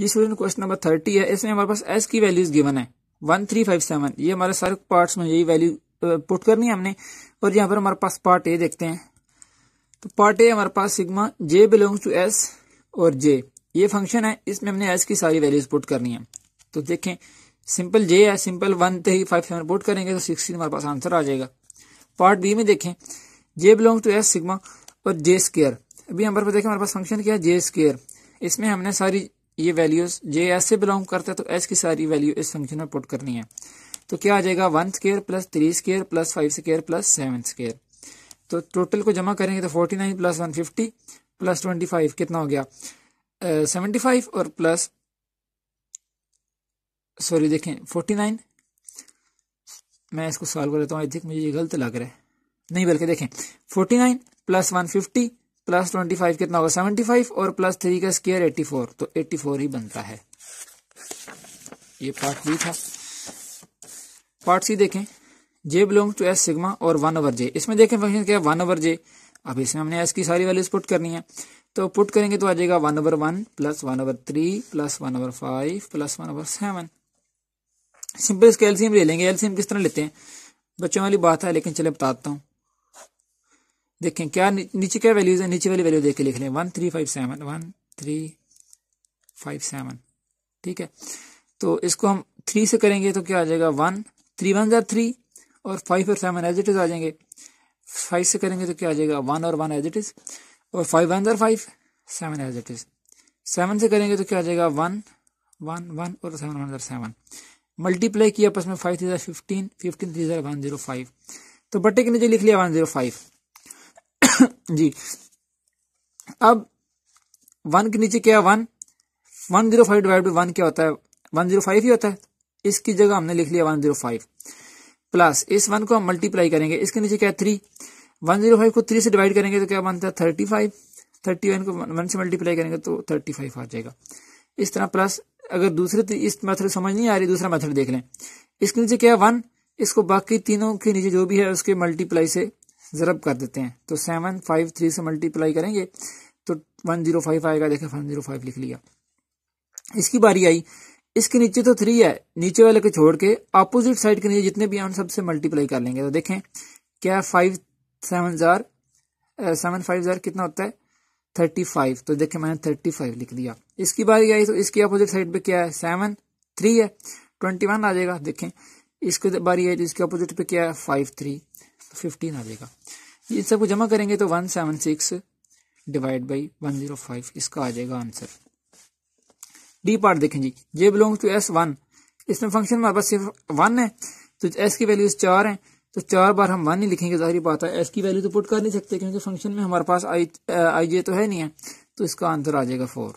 जी student question number thirty है। इसमें हमारे पास एस की वैल्यूज़ गिवन है। वन थ्री फाइव सेवन ये हमारे सारे पार्ट्स में यही वैल्यू पुट करनी है हमने। और यहाँ पर हमारे पास पार्ट ए देखते हैं। तो पार्ट ए हमारे पास sigma J belongs to S और जे ये फ़ंक्शन है, इसमें हमने एस की सारी वैल्यूज़ पुट करनी है। तो देखें सिंपल जे है simple one three five seven put करेंगे तो सिक्सटीन हमारे पास आंसर आ जाएगा। पार्ट बी में देखें J belong to S sigma और जे स्केयर अभी हमारे पास देखें हमारे पास फ़ंक्शन क्या है? जे स्केयर इसमें हमने सारी ये वैल्यूज़ जे एस से बिलोंग करता है तो एस की सारी वैल्यू इस फ़ंक्शन में पुट करनी है। तो क्या आ जाएगा? One square plus three square plus five square plus seven square तो टोटल को जमा करेंगे तो forty nine plus one fifty plus twenty five कितना हो गया? सेवेंटी uh, फाइव और प्लस सॉरी देखें फोर्टी नाइन मैं इसको सॉल्व कर लेता हूँ आई थिंक मुझे ये गलत लग रहा है। नहीं बल्कि देखें forty nine plus one fifty plus twenty five कितना होगा? सेवेंटी फाइव और प्लस थ्री का स्केयर एट्टी फोर तो एट्टी फोर ही बनता है। ये पार्ट बी था। पार्ट सी देखें। J belong to S sigma और वन ओवर जे इसमें देखें फ़ंक्शन क्या है? वन ओवर जे अब इसमें हमने एस की सारी वैल्यूज़ पुट करनी है। तो पुट करेंगे तो आ जाएगा one over one plus one over three plus one over five plus one over seven simple इसके एलसीएम ले लेंगे। एलसीएम किस तरह लेते हैं? बच्चों वाली बात है, लेकिन चले बताता हूँ। देखें, क्या नीचे क्या वैल्यूज़ है? नीचे वाली वैल्यू देख के लिख लें। One three five seven one three five seven ठीक है? तो इसको हम थ्री से करेंगे तो क्या आ जाएगा? वन थ्री वन जार थ्री और फाइव और सेवन एज इट इज़ आ जाएँगे। फाइव से करेंगे तो क्या आ जाएगा? वन और वन एज इट इज़ और five one jar five seven as it is seven से करेंगे तो क्या आ जाएगा? वन वन वन और सेवन वन जार सेवन मल्टीप्लाई किया आपस में five three fifteen fifteen three jar one zero five तो बट्टे के नीचे लिख लिया वन ज़ीरो फाइव जी। अब वन के नीचे क्या one one zero five divide by one क्या होता है? वन ज़ीरो फाइव ही होता है। इसकी जगह हमने लिख लिया वन ज़ीरो फाइव। प्लस इस वन को हम मल्टीप्लाई करेंगे। इसके नीचे क्या है? थ्री वन ज़ीरो फाइव को थ्री से डिवाइड करेंगे तो क्या बनता है? थर्टी फाइव थर्टी वन को वन से मल्टीप्लाई करेंगे तो थर्टी फाइव आ जाएगा। इस तरह प्लस अगर दूसरे इस मेथड समझ नहीं आ रही, दूसरा मेथड देख लें। इसके नीचे क्या है? वन। इसको बाकी तीनों के नीचे जो भी है, उसके मल्टीप्लाई से जरब कर देते हैं। तो सेवन फाइव थ्री से मल्टीप्लाई करेंगे तो वन ज़ीरो फाइव आएगा। देखे वन ज़ीरो फाइव लिख लिया। इसकी बारी आई। इसके नीचे तो थ्री है। नीचे वाले को छोड़ के अपोजिट साइड के नीचे जितने भी हैं, उन सबसे मल्टीप्लाई कर लेंगे। तो देखें, क्या फाइव सेवन जार सेवन फाइव जार कितना होता है? थर्टी फाइव तो देखें, मैंने थर्टी फाइव लिख दिया। इसकी बारी आई तो इसकी अपोजिट साइड पे क्या है? सेवन थ्री है। ट्वेंटी वन आ जाएगा। देखें इसकी बारी तो इसके अपोजिट पे क्या है? फाइव थ्री तो फिफ्टीन आ जाएगा। इन सबको जमा करेंगे तो one seven six divide by one zero five इसका आ जाएगा आंसर डी पार्ट देखें जी। J belong to S one इसमें फ़ंक्शन हमारे पास सिर्फ़ वन है। तो एस की वैल्यूज़ चार हैं। तो चार बार हम वन ही लिखेंगे, ज़ाहिर बात है। एस की वैल्यू तो पुट कर नहीं सकते, क्योंकि फ़ंक्शन में हमारे पास आई आई जे तो है नहीं है। तो इसका आंसर आ जाएगा फोर